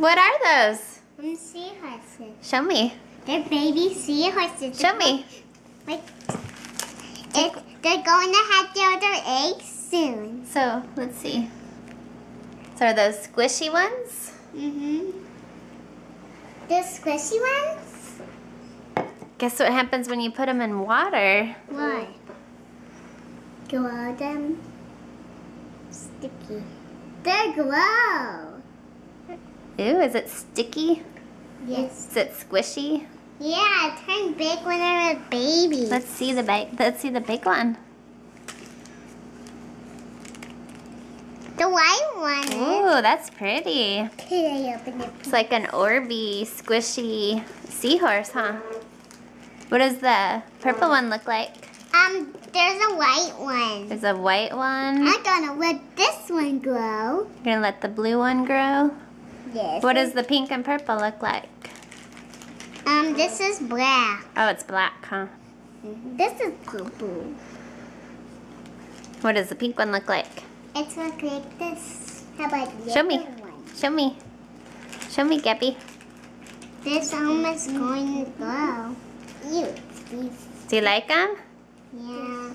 What are those? Some seahorses. Show me. They're baby seahorses. Show me. Wait. It, they're going to hatch out their eggs soon. So, let's see. So are those squishy ones? Mm-hmm. The squishy ones? Guess what happens when you put them in water? What? Glow them. Sticky. They glow. Ooh, is it sticky? Yes. Is it squishy? Yeah, it turned big when they were babies. Let's see the big. Let's see the big one. the white one. Ooh, that's pretty. Can I open it? It's like an Orby squishy seahorse, huh? What does the purple one look like? Um, there's a white one. There's a white one. I'm gonna let this one grow. You're gonna let the blue one grow. Yes. What does the pink and purple look like? Um, this is black. Oh, it's black, huh? This is purple. What does the pink one look like? It's look like this. How about the Show me. one? Show me. Show me, Gabby. This almost going to grow. Ew. Do you like them? Yeah.